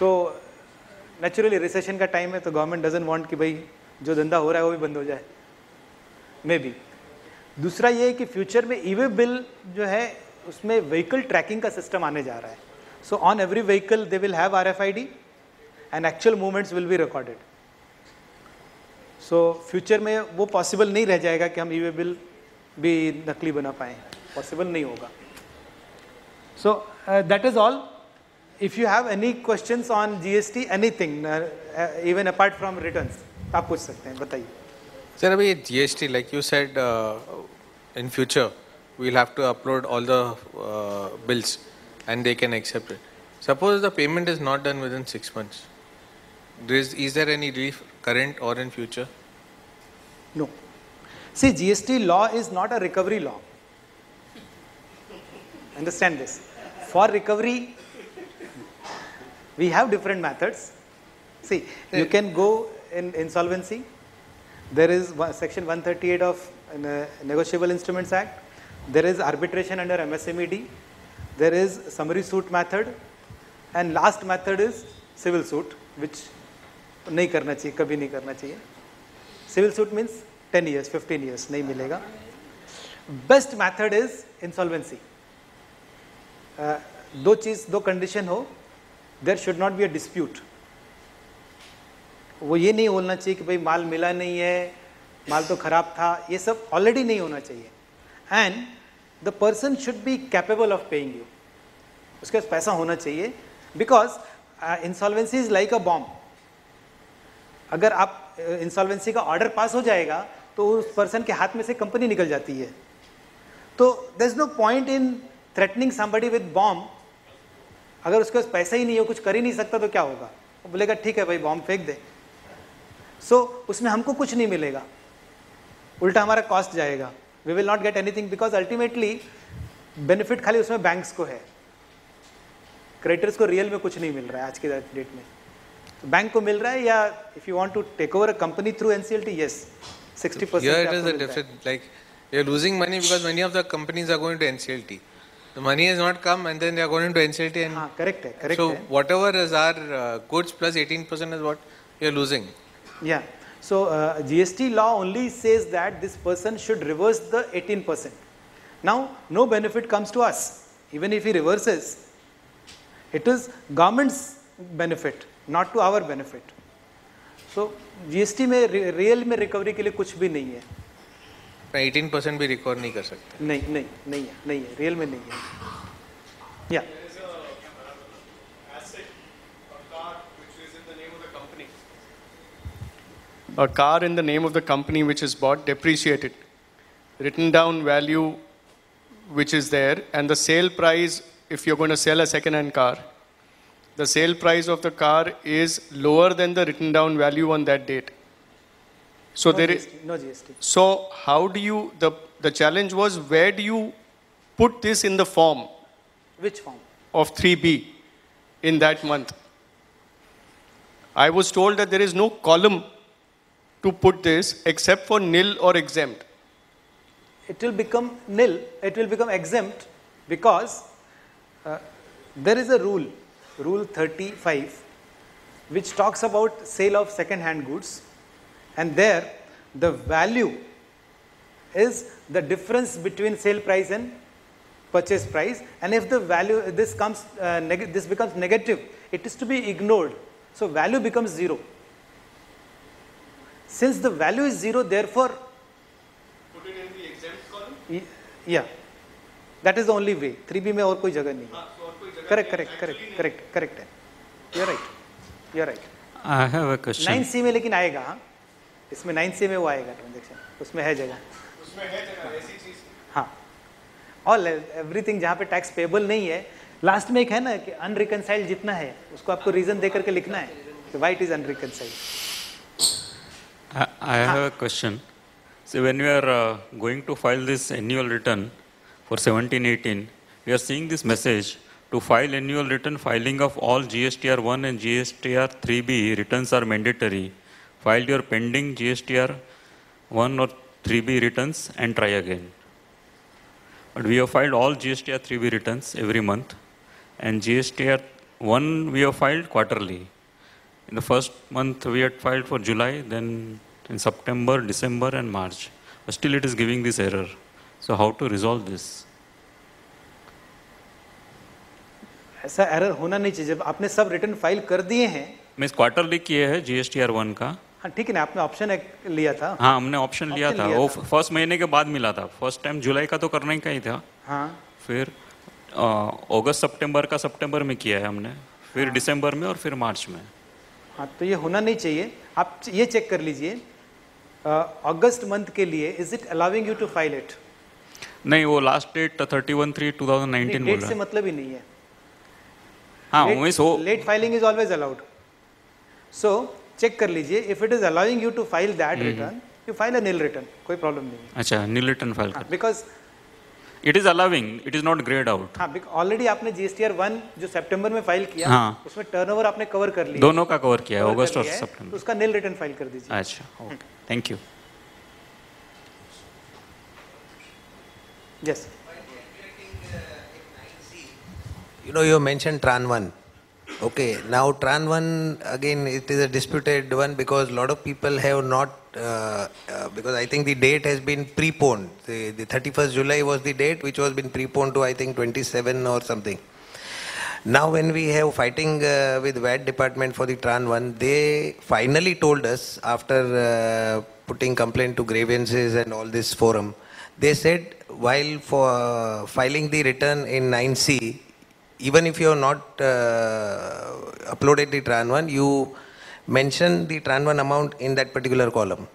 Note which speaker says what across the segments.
Speaker 1: सो naturally recession का time है तो गवर्नमेंट डजेंट वांट कि भाई जो धंधा हो रहा है वो भी बंद हो जाए। मे बी दूसरा ये है कि फ्यूचर में ई बिल जो है, उसमें व्हीकल ट्रैकिंग का सिस्टम आने जा रहा है। So on every vehicle they will have R F I D and actual movements will be recorded so future में वो पॉसिबल नहीं रह जाएगा कि हम ई बिल भी नकली बना पाएँ। पॉसिबल नहीं होगा। So that is all if you have any questions on GST, anything, uh, uh, even apart from returns, आप पूछ सकते हैं बताइए
Speaker 2: Sir, abhi GST, like you said, uh, in future, we'll have to upload all the uh, bills and they can accept it. Suppose the payment is not done within six months. There is, is there any relief current or in future?
Speaker 1: No. See, GST law is not a recovery law. Understand this. For recovery, we have different methods. See, you can go in insolvency. There is one, section 138 of uh, Negotiable Instruments Act. There is arbitration under MSMED. There is summary suit method. And last method is civil suit, which नहीं करना चाहिए कभी नहीं करना चाहिए civil suit means ten years fifteen years नहीं मिलेगा best method is insolvency दो चीज़ दो कंडीशन हो there should not be a dispute वो ये नहीं बोलना चाहिए कि भाई माल मिला नहीं है माल तो खराब था ये सब ऑलरेडी नहीं होना चाहिए। And the person should be capable of paying you उसके पास पैसा होना चाहिए। Because insolvency is like a bomb अगर आप इंसॉल्वेंसी uh, का ऑर्डर पास हो जाएगा तो उस पर्सन के हाथ में से कंपनी निकल जाती है। तो there is no point in threatening somebody with bomb अगर उसके पास पैसा ही नहीं हो कुछ कर ही नहीं सकता तो क्या होगा? वो बोलेगा ठीक है भाई बॉम्ब फेंक दे। सो so, उसमें हमको कुछ नहीं मिलेगा। उल्टा हमारा कॉस्ट जाएगा। We will not get anything because ultimately benefit खाली उसमें बैंक्स को है। क्रेडिटर्स को रियल में कुछ नहीं मिल रहा है आज के डेट में। बैंक को मिल रहा है या if you want to take over a company through NCLT yes 60%
Speaker 2: Here it is a different, like you're losing money because many of the companies are going to NCLT. The money has not come and then they are going to NCLT and
Speaker 1: हाँ correct है correct
Speaker 2: so
Speaker 1: है
Speaker 2: whatever is our uh, goods plus 18% is what you're losing.
Speaker 1: Yeah. So uh, GST law only says that this person should reverse the 18%. Now, no benefit comes to us. Even if he reverses, it is government's benefit, not to our benefit. So GST में real में recovery के लिए कुछ भी नहीं है
Speaker 2: 18% भी recover नहीं कर सकते
Speaker 1: नहीं नहीं नहीं है नहीं है रियल में नहीं है या
Speaker 3: a car in the name of the company which is bought depreciated written down value which is there and the sale price if you're going to sell a second hand car the sale price of the car is lower than the written down value on that date so
Speaker 1: no
Speaker 3: there is
Speaker 1: GST, no GST.
Speaker 3: so how do you the the challenge was where do you put this in the form
Speaker 1: Which form?
Speaker 3: of 3b in that month i was told that there is no column to put this except for nil or exempt
Speaker 1: it will become nil, it will become exempt because uh, there is a rule, rule 35, which talks about sale of second hand goods and there the value is the difference between sale price and purchase price and if the value this comes uh, neg- this becomes negative it is to be ignored so value becomes zero since the value is zero therefore Y- Yeah, that is the only way. 3B में और कोई जगह नहीं है. Correct, correct, correct, correct, correct है. You're right. You're right.
Speaker 4: I have a question.
Speaker 1: 9C में लेकिन आएगा हाँ. इसमें 9C में वो आएगा ट्रांजेक्शन. उसमें है जगह. हाँ. All everything जहाँ पे टैक्स पेबल नहीं है लास्ट में एक है ना कि अनरिकनसाइल्ड जितना है उसको आपको रीजन दे करके लिखना है कि why it is unreconciled
Speaker 4: I, I have a question. So when we are uh, going to file this annual return for 1718, we are seeing this message to file annual return filing of all GSTR 1 and GSTR 3B returns are mandatory. File your pending GSTR 1 or 3B returns and try again. But we have filed all GSTR 3B returns every month and GSTR one we have filed quarterly. In the first month, we had filed for July, then in September, December, and March. But still, it is giving this error. So, how to resolve this?
Speaker 1: ऐसा error होना नहीं चाहिए जब आपने सब return file कर दिए हैं
Speaker 4: मीन्स क्वार्टरली किए हैं जीएसटीआर वन का
Speaker 1: हाँ ठीक है ना आपने ऑप्शन लिया था।
Speaker 4: हाँ हमने ऑप्शन लिया था।
Speaker 1: लिया
Speaker 4: वो फ़र्स्ट महीने के बाद मिला था। फ़र्स्ट टाइम जुलाई का तो करना ही का ही था।
Speaker 1: हाँ।
Speaker 4: फिर अगस्त सितंबर का सितंबर में किया है हमने। फिर हाँ। दिसंबर में और फिर मार्च में।
Speaker 1: हाँ तो ये होना नहीं चाहिए। आप ये चेक कर लीजिए। अगस्त मंथ के लिए is it allowing you to file it
Speaker 4: नहीं वो last date thirty one three two thousand
Speaker 1: nineteen
Speaker 4: date
Speaker 1: से मतलब ही नहीं है।
Speaker 4: हाँ
Speaker 1: late filing is always allowed so check कर लीजिए। If it is allowing you to file that return you file a nil return कोई प्रॉब्लम नहीं है।
Speaker 4: अच्छा नील रिटर्न फ़ाइल कर।
Speaker 1: Because
Speaker 4: it is allowing it is not greyed out
Speaker 1: हाँ already आपने GSTR one जो सितंबर में फ़ाइल किया
Speaker 4: हाँ।
Speaker 1: उसमें टर्नओवर आपने कवर कर लिया।
Speaker 4: दोनों का कवर किया है अगस्त और
Speaker 1: है, तो उसका नील रिटर्न फ़ाइल कर दीजिए।
Speaker 4: अच्छा okay thank you
Speaker 1: yes
Speaker 5: You know, you mentioned Tran 1. Okay, now Tran 1, again, it is a disputed one because a lot of people have not, uh, uh, because I think the date has been preponed. The, the 31st July was the date which was been preponed to, I think, 27 or something. Now, when we have fighting uh, with VAT department for the Tran 1, they finally told us after uh, putting complaint to grievances and all this forum, they said while for filing the return in 9C, even if you have not uh, uploaded the Tran 1, you mention the Tran 1 amount in that particular column.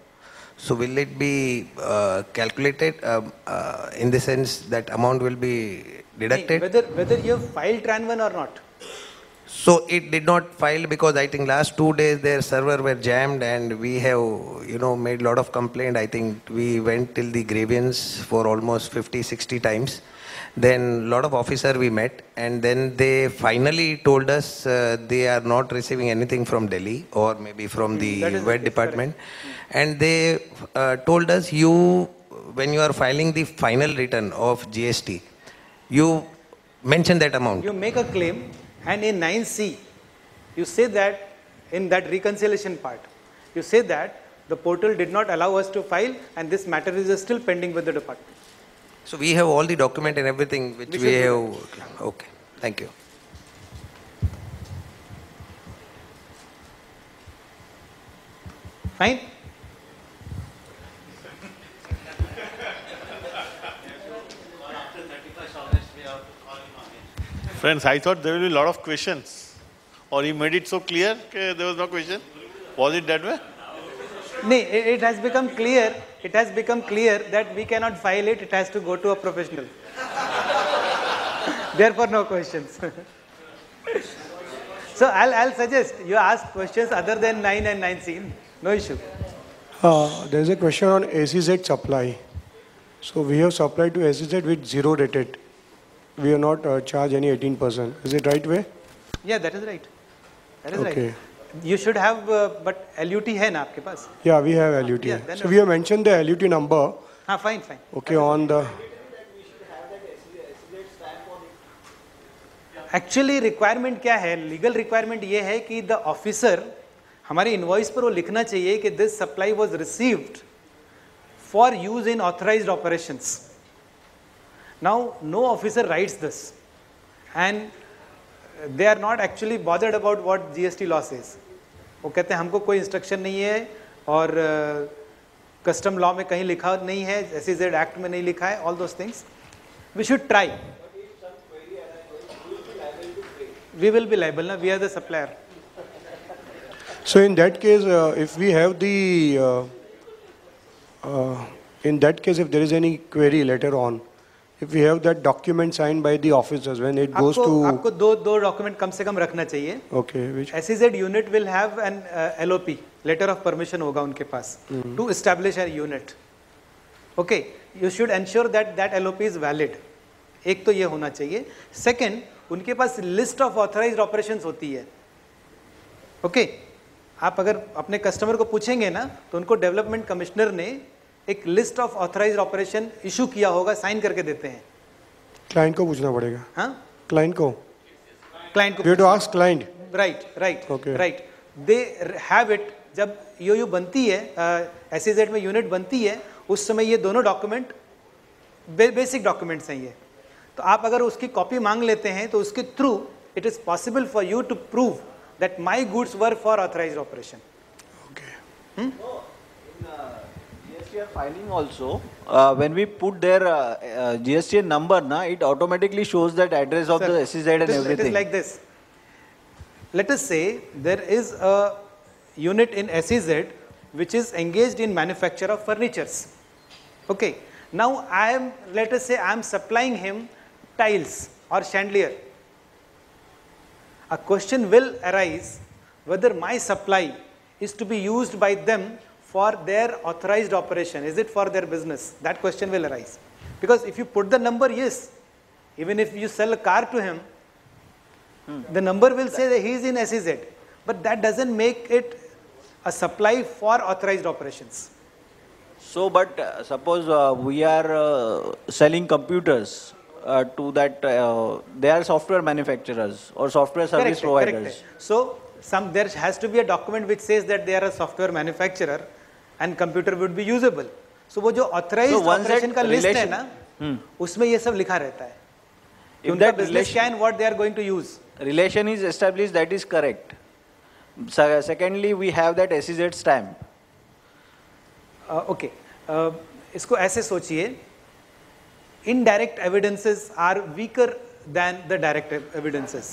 Speaker 5: So will it be uh, calculated um, uh, in the sense that amount will be deducted?
Speaker 1: whether whether you have filed tran one or not
Speaker 5: So it did not file because I think last two days their server were jammed and we have, you know, made a lot of complaint. I think we went till the grievance for almost 50, 60 times. Then a lot of officer we met and then they finally told us uh, they are not receiving anything from Delhi or maybe from the
Speaker 1: is the VAT
Speaker 5: department. And they uh, told us you, when you are filing the final return of GST, you mention that amount.
Speaker 1: you make a claim and in 9c you say that in that reconciliation part you say that the portal did not allow us to file and this matter is still pending with the department
Speaker 5: So we have all the document and everything which
Speaker 1: We
Speaker 5: we, have. Okay, thank you.
Speaker 1: fine
Speaker 6: Friends, I thought there will be a lot of questions. Or he made it so clear that there was no question. Was it that way?
Speaker 1: no it, it has become clear it has become clear that we cannot file it it has to go to a professional therefore no questions so I'll, I'll suggest you ask questions other than 9 and 9c no issue
Speaker 7: Uh, There's a question on SEZ supply. So we have supplied to SEZ with zero rated. We have not uh, charged any 18%. Is it right way?
Speaker 1: Yeah, that is right. That is
Speaker 7: Okay.
Speaker 1: right. You should have, uh, but LUT है ना आपके पास?
Speaker 7: Yeah, we have LUT.
Speaker 1: Yeah, then
Speaker 7: So we have mentioned the LUT number,
Speaker 1: हाँ, fine, fine.
Speaker 7: okay, on the,
Speaker 1: actually requirement क्या है legal requirement ये है कि the officer हमारे इनवॉइस पर वो लिखना चाहिए कि this supply was received for use in authorised operations now no officer rights this and they are not actually bothered about what GST loss is वो कहते हैं, हमको कोई इंस्ट्रक्शन नहीं है और कस्टम लॉ में कहीं लिखा नहीं है एस सी जेड एक्ट में नहीं लिखा है although things we should try we will be liable ना we are the supplier
Speaker 7: so in that case if we have the in that case if there is any query letter on if we have that document signed by the officers when it goes to,
Speaker 1: आपको दो दो document कम से कम रखना चाहिए।
Speaker 7: Okay, which,
Speaker 1: SEZ unit will have an LOP letter of permission होगा उनके पास to establish a unit okay you should ensure that that LOP is valid एक तो ये होना चाहिए। सेकंड उनके पास लिस्ट ऑफ़ ऑथराइज्ड ऑपरेशंस होती है। Okay okay? आप अगर अपने कस्टमर को पूछेंगे ना तो उनको डेवलपमेंट कमिश्नर ने एक list of authorised operation issue किया होगा साइन करके देते हैं।
Speaker 7: क्लाइंट को पूछना पड़ेगा.
Speaker 1: हाँ?
Speaker 7: Client को.
Speaker 1: क्लाइंट को
Speaker 7: to
Speaker 1: right
Speaker 7: right.
Speaker 1: Right they have it जब यो यू बनती है एस uh, में यूनिट बनती है उस समय ये दोनों डॉक्यूमेंट बेसिक डॉक्यूमेंट्स हैं ये। तो आप अगर उसकी कॉपी मांग लेते हैं तो उसके through it is possible for you to prove that my goods were for authorise operation
Speaker 8: GSTN filing also, uh, when we put their uh, uh, GSTN number, na, it automatically shows that address of
Speaker 1: Sir,
Speaker 8: the SEZ and
Speaker 1: it is-
Speaker 8: everything.
Speaker 1: It is like this. Let us say there is a unit in SEZ which is engaged in manufacture of furnitures. Okay. Now I am, let us say I am supplying him tiles or chandelier. A question will arise whether my supply is to be used by them for their authorized operation. Is it for their business? That question will arise. Because if you put the number, yes, even if you sell a car to him, the number will say that he is in SEZ, but that doesn't make it a supply for authorized operations.
Speaker 8: So, but uh, suppose uh, we are uh, selling computers uh, to that, uh, they are software manufacturers or software service
Speaker 1: Correct, correct.
Speaker 8: providers.
Speaker 1: So, some, there has to be a document which says that they are a software manufacturer and computer would be usable so वो जो
Speaker 8: authorise
Speaker 1: operation का list है ना उसमें ये सब लिखा रहता है
Speaker 8: if that relation
Speaker 1: and what they are going to use
Speaker 8: relation is established that is correct so, secondly we have that SEZ stamp
Speaker 1: uh, okay uh, इसको ऐसे सोचिए indirect evidences are weaker than the direct evidences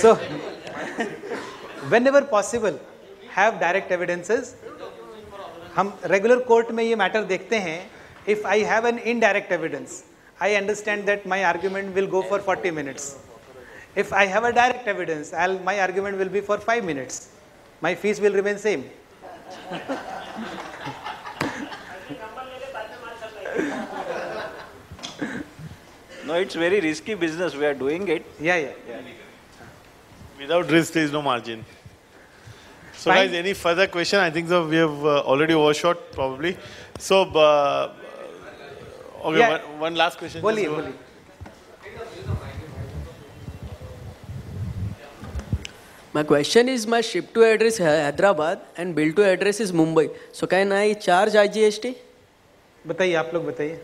Speaker 1: so so, whenever possible, have direct evidences. हम regular court में ये matter देखते हैं if I have an indirect evidence I understand that my argument will go for 40 minutes if I have a direct evidence, I'll, my argument will be for five minutes. My fees will remain same.
Speaker 8: No, it's very risky business. We are doing it.
Speaker 1: Yeah, yeah.
Speaker 6: Without risk, there is no margin. So,
Speaker 1: Fine.
Speaker 6: guys, any further question? I think so. We have uh, already overshot probably. So, uh, okay,
Speaker 1: Yeah.
Speaker 6: one, one last question.
Speaker 1: बोलिए
Speaker 6: Just go-
Speaker 1: बोलिए
Speaker 9: My question is my ship to address is Hyderabad and bill to address is Mumbai. So can I charge IGST?
Speaker 1: बताइए आप लोग बताइए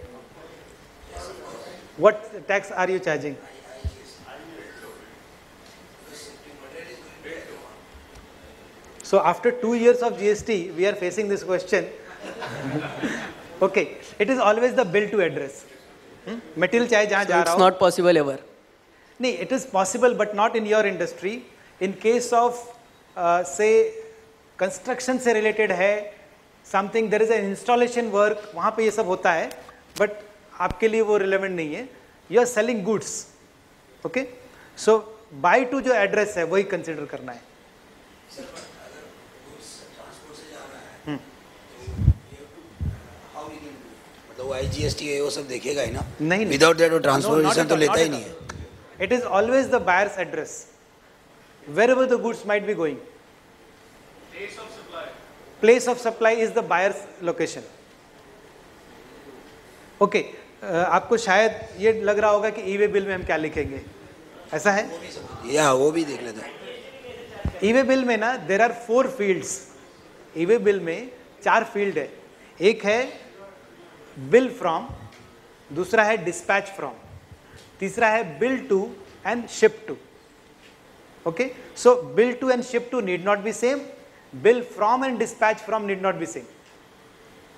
Speaker 1: What tax are you charging? So after two years of GST, we are facing this question. okay, it is always the bill to address. Hmm? Material चाहे जहाँ
Speaker 9: So
Speaker 1: जा
Speaker 9: it's
Speaker 1: रहा हो
Speaker 9: not possible ever.
Speaker 1: नहीं it is possible but not in your industry in case of uh, say construction से related है something there is an installation work वहाँ पे ये सब होता है but आपके लिए वो relevant नहीं है you are selling goods okay so buy to जो address है वही consider करना है
Speaker 10: मतलब वो आई जी एस टी वो सब देखेगा ही ना।
Speaker 1: नहीं
Speaker 10: विदाउट दैट वो ट्रांसपोर्टेशन तो लेता ही नहीं. है।
Speaker 1: It is always the buyer's address wherever the goods might be going. Place of supply. Is the buyer's location. Okay आपको शायद ये लग रहा होगा कि ई वे बिल में हम क्या लिखेंगे। ऐसा है?
Speaker 10: या वो भी देख लेते हैं।
Speaker 1: ई वे बिल में ना there are four fields E way bill में चार फ़ील्ड है। एक है बिल फ्रॉम दूसरा है डिस्पैच फ्रॉम तीसरा है bill to and ship to okay so bill to and ship to need not be same bill from and dispatch from need not be same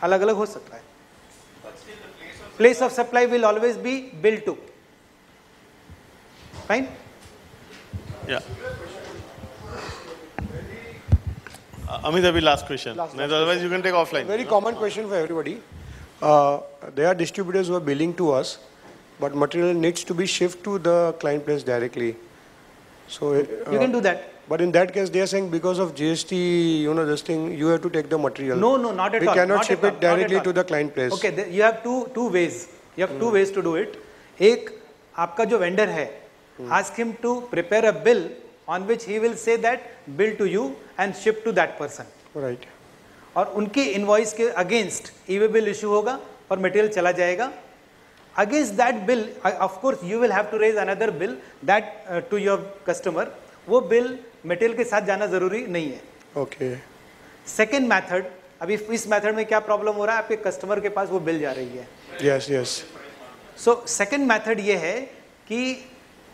Speaker 1: अलग अलग हो सकता है। Place of supply will always be bill to fine
Speaker 6: Amit अभी last question
Speaker 7: very common question for everybody Uh, there are distributors who are billing to us, but material needs to be shipped to the client place directly. So uh,
Speaker 1: you can do that
Speaker 7: But in that case, they are saying because of GST, you know, this thing, you have to take the material.
Speaker 1: no no not at
Speaker 7: we
Speaker 1: all
Speaker 7: cannot
Speaker 1: not
Speaker 7: ship
Speaker 1: at all,
Speaker 7: it
Speaker 1: not at
Speaker 7: directly
Speaker 1: all.
Speaker 7: to the client place.
Speaker 1: okay there, you have two two ways you have two ways to do it एक आपका जो vendor है ask him to prepare a bill on which he will say that bill to you and ship to that person
Speaker 7: Right.
Speaker 1: और उनके invoice के against E way bill issue होगा और material चला जाएगा। Against that bill course, you will have to raise another bill that uh, to your customer. वो bill material के साथ जाना ज़रूरी नहीं है।
Speaker 7: ओके
Speaker 1: सेकेंड मैथड अभी इस मैथड में क्या प्रॉब्लम हो रहा है? आपके कस्टमर के पास वो बिल जा रही है।
Speaker 7: Yes yes
Speaker 1: so second method ये है कि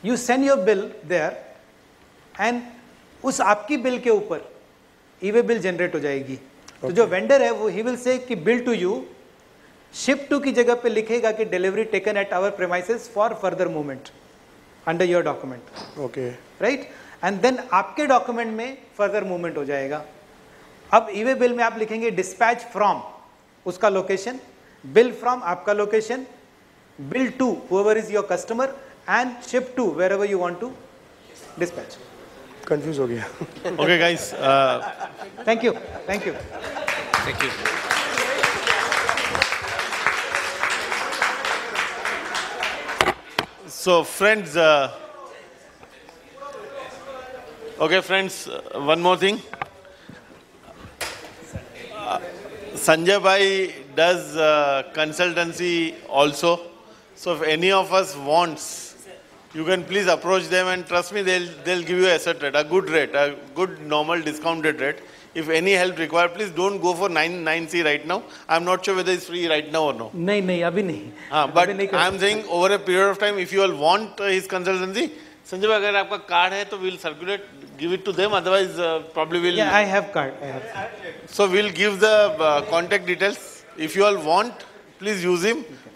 Speaker 1: you send your bill there and उस आपकी बिल के ऊपर ई वे बिल जनरेट हो जाएगी। तो जो वेंडर है वो ही विल से कि bill to you ship to की जगह पे लिखेगा कि delivery taken at our premises for further movement under your document
Speaker 7: okay
Speaker 1: right and then आपके डॉक्यूमेंट में फर्दर मूवमेंट हो जाएगा। अब ईवे बिल में आप लिखेंगे डिस्पैच फ्रॉम उसका लोकेशन बिल फ्रॉम आपका location bill to whoever is your customer and ship to wherever you want to
Speaker 7: confuse हो गया
Speaker 6: okay Thank
Speaker 1: you. Thank you. You
Speaker 2: thank
Speaker 6: So, friends, uh, okay, friends, uh, one more thing. Uh, Sanjay Bhai does consultancy also. So, if any of us wants you can please approach them and trust me, they'll they'll give you a set rate, a good rate, a good normal discounted rate. If any help required, please don't go for 9 9C right now. I'm not sure whether it's free right now or no.
Speaker 1: नहीं नहीं अभी नहीं
Speaker 6: हाँ, but
Speaker 1: अभी नहीं कर
Speaker 6: I'm saying over a period of time, if you all want uh, his consultancy, Sanjay भाई अगर आपका कार्ड है तो we'll circulate, give it to them. Otherwise, uh, probably we'll.
Speaker 1: Yeah, I have card. I have.
Speaker 6: So we'll give the uh, contact details. If you all want,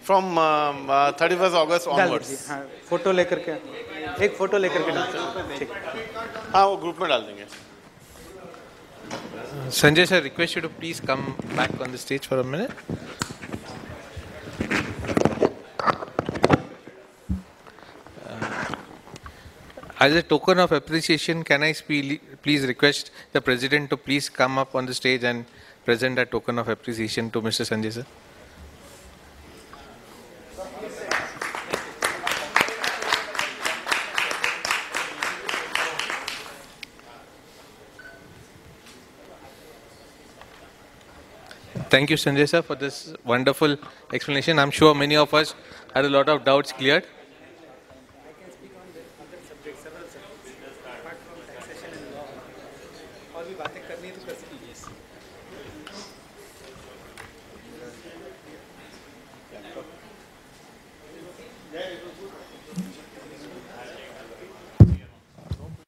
Speaker 6: please use him from um, uh, 31st August
Speaker 1: डाल
Speaker 6: onwards.
Speaker 1: दीजिए हाँ photo लेकर के एक photo लेकर के डाल दीजिए। ठीक
Speaker 6: हाँ वो ग्रुप में डाल देंगे
Speaker 2: Sanjay sir, request you to please come back on the stage for a minute. Uh, As a token of appreciation, can I spe- please request the president to please come up on the stage and present a token of appreciation to Mr. Sanjay sir? Thank you, Sanjay sir, for this wonderful explanation. I'm sure many of us had a lot of doubts cleared.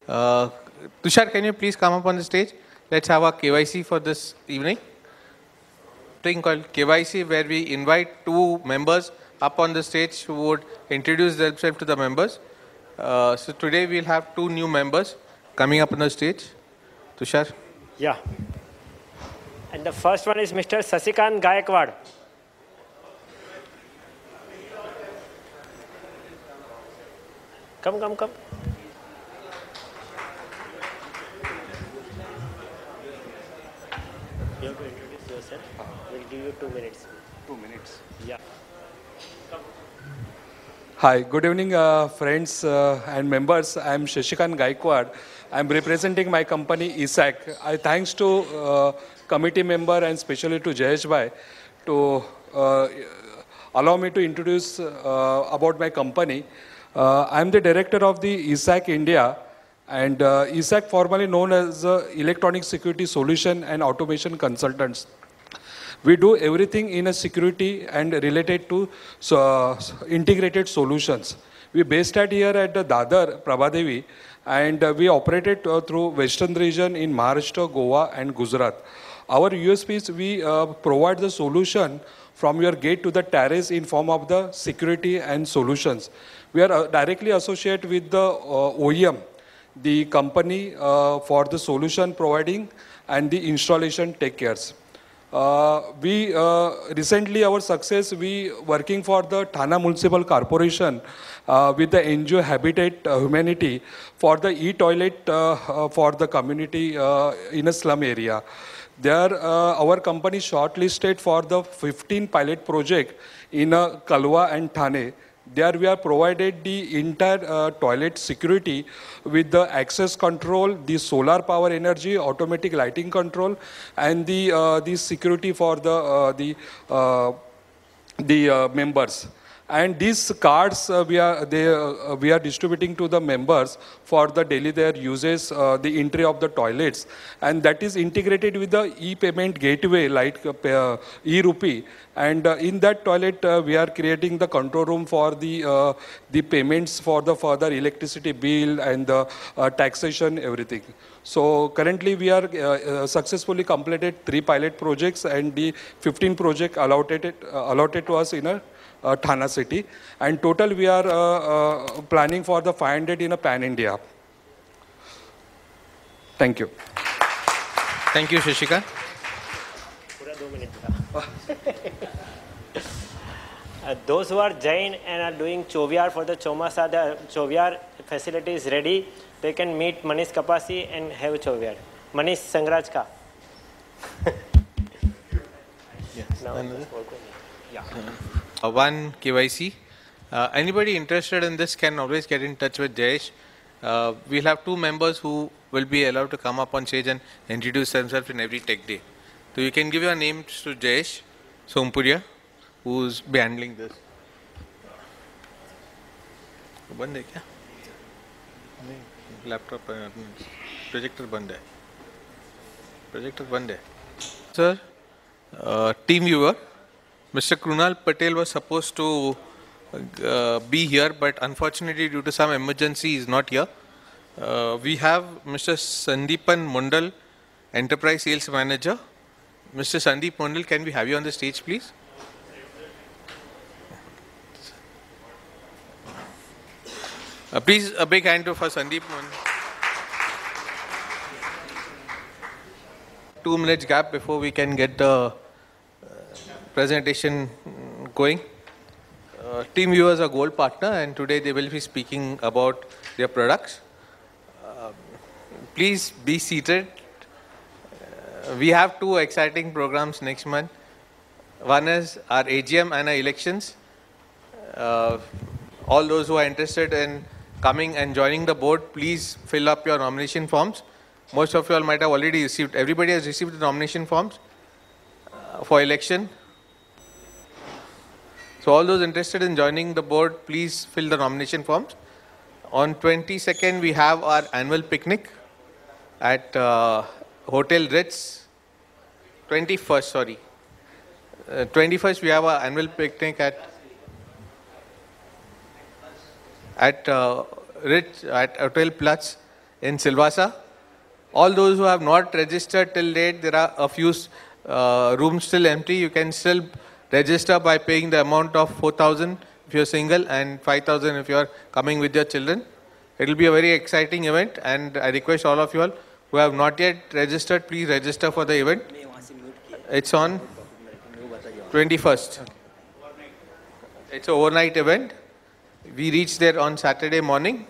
Speaker 2: Uh, Tushar, can you please come up on the stage? Let's have our KYC for this evening. Thing called KYC, where we invite two members up on the stage who would introduce themselves to the members. Uh, so today we'll have two new members coming up on the stage. Tushar.
Speaker 11: Yeah. And the first one is Mr. Shashikant Gaikwad. Come, come, come. You have to introduce yourself. We'll give you two minutes.
Speaker 12: Two minutes.
Speaker 11: Yeah.
Speaker 12: Hi, good evening, uh, friends uh, and members. I'm Shashikant Gaikwad. I'm representing my company ESAC. I thanks to uh, committee member and especially to Jayesh Bhai to uh, allow me to introduce uh, about my company. Uh, I'm the director of the ESAC India and uh, ESAC formerly known as uh, Electronic Security Solution and Automation Consultants. We do everything in a security and related to uh, integrated solutions. We based at here at the Dadar, Prabhadevi, and uh, we operated uh, through Western region in Maharashtra, Goa, and Gujarat. Our USPs, we uh, provide the solution from your gate to the terrace in form of the security and solutions. We are uh, directly associated with the uh, OEM, the company for the solution providing and the installation take cares. Uh, we uh, recently our success we working for the Thana Municipal Corporation uh, with the NGO Habitat Humanity for the e-toilet for the community in a slum area. There uh, our company shortlisted for the 15 pilot project in uh, Kalwa and Thane. There we are provided the entire uh, toilet security with the access control, the solar power energy, automatic lighting control, and the uh, the security for the uh, the uh, the uh, members. And these cards uh, we, are, they, uh, we are distributing to the members for the daily their uses, uh, the entry of the toilets. And that is integrated with the e-payment gateway like uh, e-rupee. And uh, in that toilet, uh, we are creating the control room for the, uh, the payments for the further electricity bill and the uh, taxation, everything. So currently we are uh, uh, successfully completed three pilot projects and the 15 project allotted, uh, allotted to us in a uh, Thana city. And total we are uh, uh, planning for the 500 in a pan-India. Thank you.
Speaker 2: Thank you, Shashika.
Speaker 11: पूरा दो minute का Uh, those who are Jain and are doing Chovyar for the Chomasa, the Chovyar facility is ready. They can meet Manish Kapasi and have Chovyar. Manish Sangraj ka. Now, yeah.
Speaker 2: Uh, one KYC. Uh, anybody interested in this can always get in touch with Jayesh. Uh, we'll have two members who will be allowed to come up on stage and introduce themselves in every tech day. So you can give your names to Jayesh Sompuria, who's be handling this. बंद है क्या नहीं laptop projector बंद है projector बंद है sir team viewer Mr. Krunal Patel was supposed to uh, be here, but unfortunately, due to some emergency, is not here. Uh, we have Mr. Sandeepan Mundal, Enterprise Sales Manager. Mr. Sandeep Mundal, can we have you on the stage, please? Uh, please, a big hand for Sandeep Mundal. Two minutes gap before we can get the presentation going. Uh, Team Viewers are gold partner and today they will be speaking about their products. Uh, please be seated. Uh, we have two exciting programs next month. One is our AGM and our elections. Uh, all those who are interested in coming and joining the board, please fill up your nomination forms. Most of you all might have already received, everybody has received the nomination forms uh, for election. So all those interested in joining the board, please fill the nomination forms. On 22nd, we have our annual picnic at uh, Hotel Ritz. 21st, sorry. Uh, 21st, we have our annual picnic at at uh, Ritz at Hotel Platz in Silvassa. All those who have not registered till date, there are a few uh, rooms still empty. You can still register by paying the amount of 4000 if you're single and 5000 if you're coming with your children. It will be a very exciting event and I request all of you all who have not yet registered, please register for the event. It's on 21st. It's an overnight event. We reach there on Saturday morning.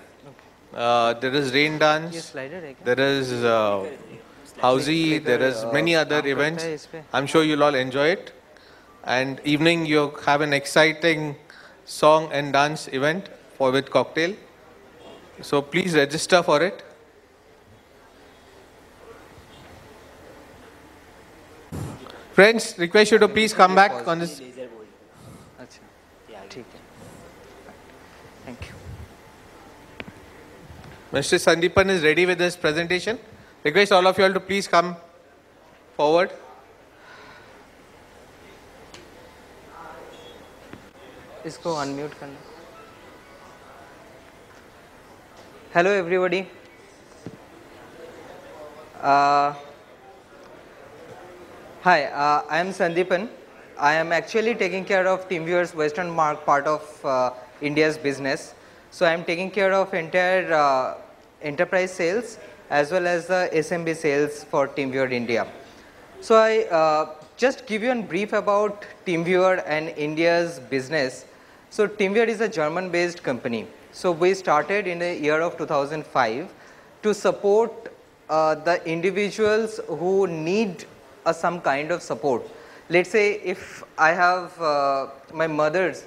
Speaker 2: Uh, there is rain dance. There is uh, housey. There is many other events. I'm sure you'll all enjoy it and evening you have an exciting song and dance event for with cocktail. So please register for it. Friends, request you to please come back on this.
Speaker 13: Thank you.
Speaker 2: Mr. Sandeepan is ready with his presentation. Request all of you all to please come forward.
Speaker 13: इसको unmute करना hello everybody hi uh, i am sandeepan i am actually taking care of teamviewer's western mark part of uh, india's business so i am taking care of entire uh, enterprise sales as well as the smb sales for teamviewer india so i uh, just give you a brief about teamviewer and india's business so TeamViewer is a German-based company. So we started in the year of 2005 to support uh, the individuals who need uh, some kind of support. Let's say if I have uh, my mother's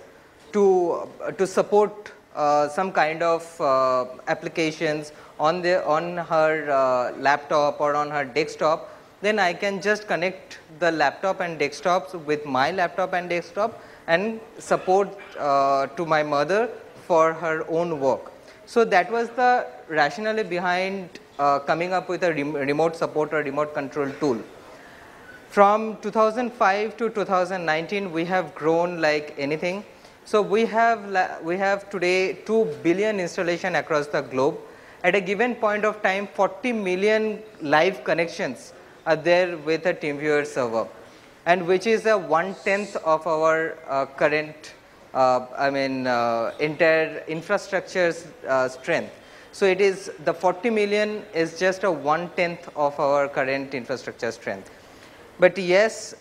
Speaker 13: to, to support uh, some kind of uh, applications on, the, on her uh, laptop or on her desktop, then I can just connect the laptop and desktops with my laptop and desktop and support uh, to my mother for her own work. So that was the rationale behind uh, coming up with a rem remote support or remote control tool. From 2005 to 2019, we have grown like anything. So we have, we have today 2 billion installation across the globe. At a given point of time, 40 million live connections are there with a TeamViewer server and which is a one-tenth of our uh, current, uh, I mean, uh, entire infrastructure's uh, strength. So it is, the 40 million is just a one-tenth of our current infrastructure strength. But yes,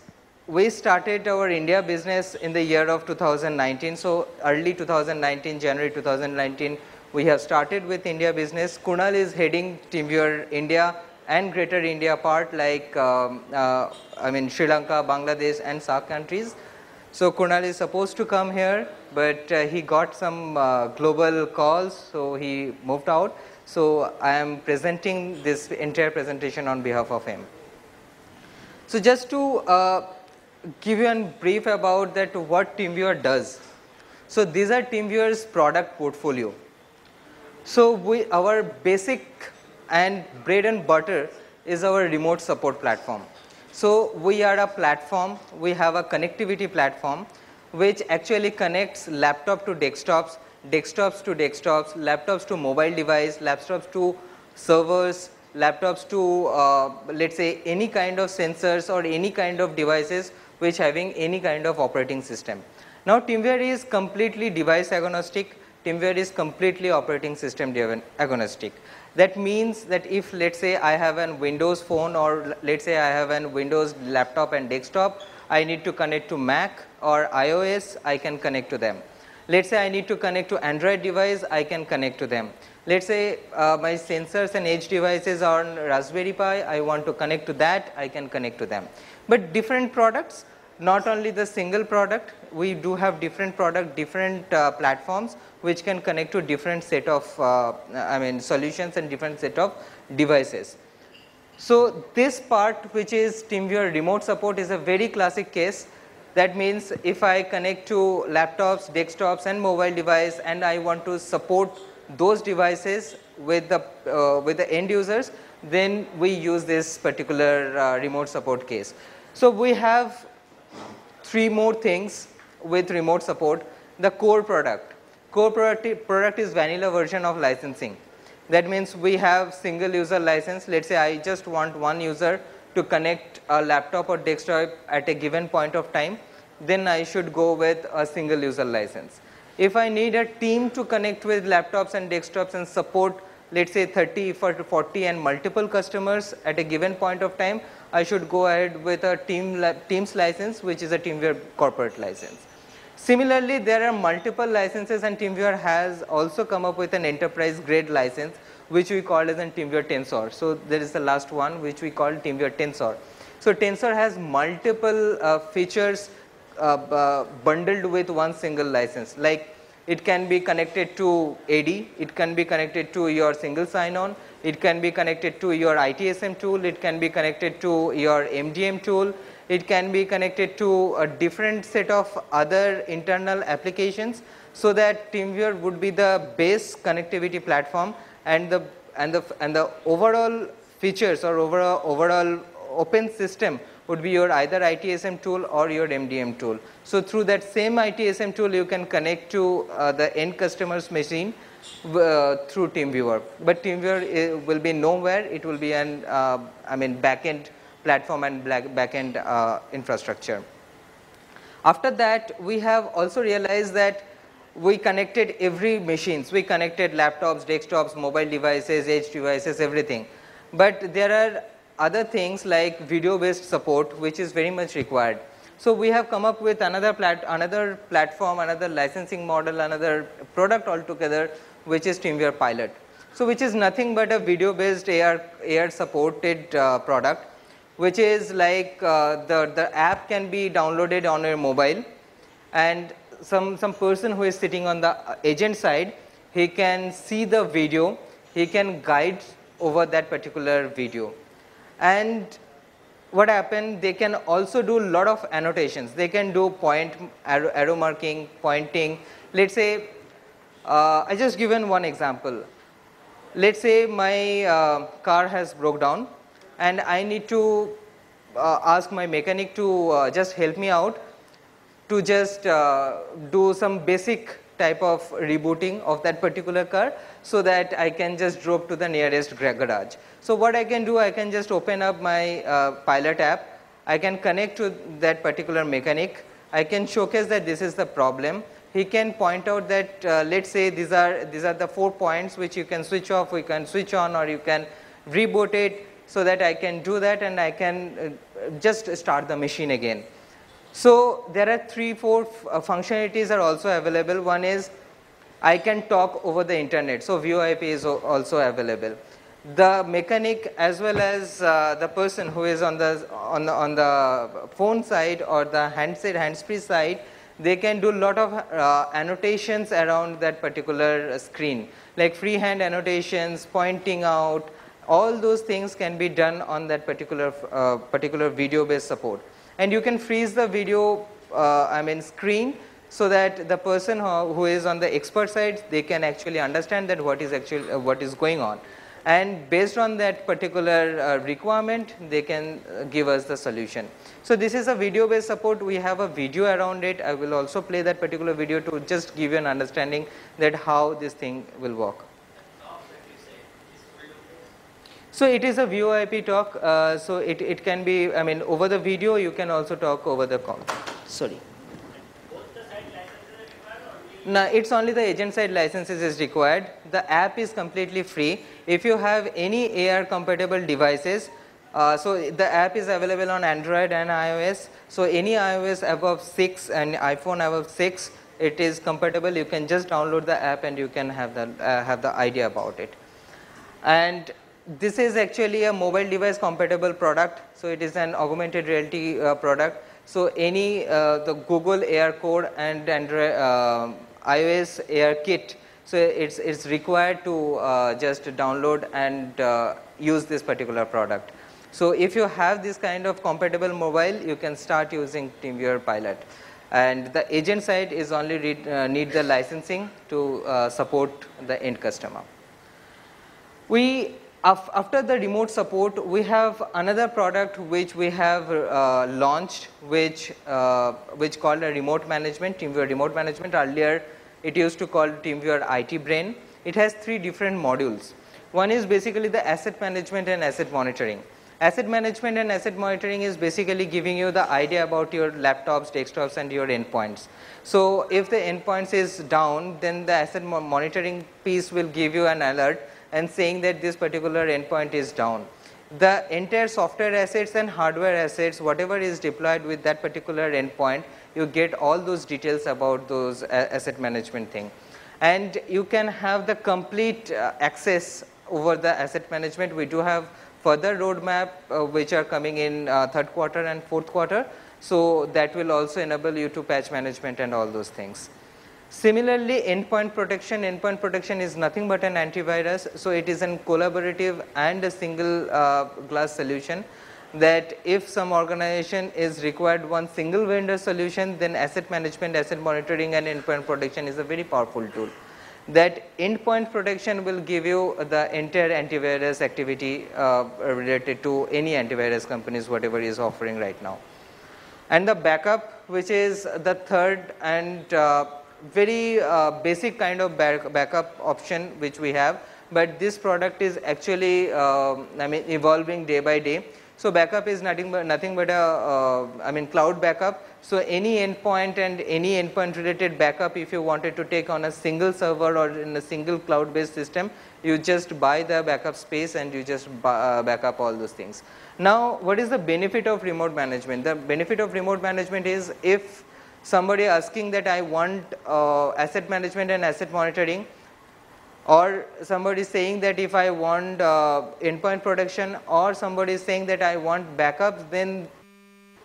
Speaker 13: we started our India business in the year of 2019. So early 2019, January 2019, we have started with India business. Kunal is heading TeamViewer India and Greater India part like, um, uh, I mean, Sri Lanka, Bangladesh and SAARC countries. So Kunal is supposed to come here, but uh, he got some uh, global calls, so he moved out. So I am presenting this entire presentation on behalf of him. So just to uh, give you a brief about that what TeamViewer does. So these are TeamViewer's product portfolio. So we, our basic and bread and butter is our remote support platform. So we are a platform, we have a connectivity platform which actually connects laptop to desktops, desktops to desktops, laptops to mobile device, laptops to servers, laptops to uh, let's say any kind of sensors or any kind of devices which having any kind of operating system. Now TeamViewer is completely device agnostic, TeamViewer is completely operating system agnostic. That means that if let's say I have an Windows phone or let's say I have an Windows laptop and desktop, I need to connect to Mac or iOS, I can connect to them. Let's say I need to connect to Android device, I can connect to them. Let's say uh, my sensors and edge devices are on Raspberry Pi, I want to connect to that, I can connect to them. But different products, not only the single product, we do have different product, different uh, platforms which can connect to different set of, uh, I mean, solutions and different set of devices. So this part which is TeamViewer remote support is a very classic case. That means if I connect to laptops, desktops and mobile device and I want to support those devices with the, uh, with the end users, then we use this particular uh, remote support case. So we have three more things with remote support. The core product. Core product, product is vanilla version of licensing. That means we have single user license. Let's say I just want one user to connect a laptop or desktop at a given point of time. Then I should go with a single user license. If I need a team to connect with laptops and desktops and support let's say 30, 40 and multiple customers at a given point of time, I should go ahead with a team Teams license, which is a TeamViewer corporate license. Similarly, there are multiple licenses and TeamViewer has also come up with an enterprise grade license, which we call as a TeamViewer Tensor. So there is the last one, which we call TeamViewer Tensor. So Tensor has multiple uh, features uh, uh, bundled with one single license, like it can be connected to AD, it can be connected to your single sign-on, it can be connected to your ITSM tool, it can be connected to your MDM tool, it can be connected to a different set of other internal applications so that TeamViewer would be the base connectivity platform and the and the and the overall features or overall overall open system would be your either ITSM tool or your MDM tool. So through that same ITSM tool, you can connect to uh, the end customer's machine uh, through TeamViewer. But TeamViewer uh, will be nowhere. It will be an, uh, I mean, backend platform and backend uh, infrastructure. After that, we have also realized that we connected every machines. We connected laptops, desktops, mobile devices, edge devices, everything. But there are other things like video based support which is very much required. So we have come up with another plat another platform, another licensing model, another product altogether which is TeamViewer Pilot. So which is nothing but a video based AR, AR supported uh, product which is like uh, the, the app can be downloaded on your mobile and some, some person who is sitting on the agent side, he can see the video, he can guide over that particular video and what happened, they can also do a lot of annotations. They can do point, arrow, arrow marking, pointing. Let's say, uh, I just given one example. Let's say my uh, car has broke down and I need to uh, ask my mechanic to uh, just help me out to just uh, do some basic type of rebooting of that particular car so that I can just drop to the nearest garage. So what I can do, I can just open up my uh, pilot app, I can connect to that particular mechanic, I can showcase that this is the problem, he can point out that uh, let's say these are, these are the four points which you can switch off, we can switch on or you can reboot it so that I can do that and I can uh, just start the machine again. So there are three, four uh, functionalities are also available. One is I can talk over the internet. So VoIP is also available. The mechanic as well as uh, the person who is on the, on the, on the phone side or the handset, hands-free side, they can do a lot of uh, annotations around that particular screen, like freehand annotations, pointing out, all those things can be done on that particular, uh, particular video-based support and you can freeze the video uh, I mean screen so that the person who, who is on the expert side they can actually understand that what is actually uh, what is going on and based on that particular uh, requirement they can uh, give us the solution. So this is a video based support we have a video around it I will also play that particular video to just give you an understanding that how this thing will work. So it is a VoIP talk. Uh, so it, it can be, I mean, over the video, you can also talk over the call. Sorry. No, it's only the agent side licenses is required. The app is completely free. If you have any AR compatible devices, uh, so the app is available on Android and iOS. So any iOS above 6 and iPhone above 6, it is compatible. You can just download the app and you can have the, uh, have the idea about it. And this is actually a mobile device compatible product. So it is an augmented reality uh, product. So any uh, the Google ARCore and Android uh, iOS ARKit. So it's it's required to uh, just download and uh, use this particular product. So if you have this kind of compatible mobile, you can start using TeamViewer Pilot. And the agent side is only read, uh, need the licensing to support the end customer. We after the remote support, we have another product which we have uh, launched, which uh, which called a remote management, TeamViewer remote management. Earlier, it used to call TeamViewer ITbrain. It has three different modules. One is basically the asset management and asset monitoring. Asset management and asset monitoring is basically giving you the idea about your laptops, desktops, and your endpoints. So if the endpoints is down, then the asset monitoring piece will give you an alert and saying that this particular endpoint is down. The entire software assets and hardware assets, whatever is deployed with that particular endpoint, you get all those details about those asset management thing. And you can have the complete uh, access over the asset management. We do have further roadmap uh, which are coming in uh, third quarter and fourth quarter. So that will also enable you to patch management and all those things. Similarly, endpoint protection, endpoint protection is nothing but an antivirus. So it is a collaborative and a single uh, glass solution that if some organization is required one single vendor solution, then asset management, asset monitoring and endpoint protection is a very powerful tool. That endpoint protection will give you the entire antivirus activity uh, related to any antivirus companies, whatever is offering right now. And the backup, which is the third and uh, very uh, basic kind of back backup option which we have, but this product is actually uh, I mean evolving day by day. So backup is nothing but nothing but a uh, I mean cloud backup. So any endpoint and any endpoint related backup if you wanted to take on a single server or in a single cloud based system, you just buy the backup space and you just uh, back up all those things. Now what is the benefit of remote management? The benefit of remote management is if somebody asking that I want uh, asset management and asset monitoring or somebody saying that if I want uh, endpoint protection or somebody saying that I want backups then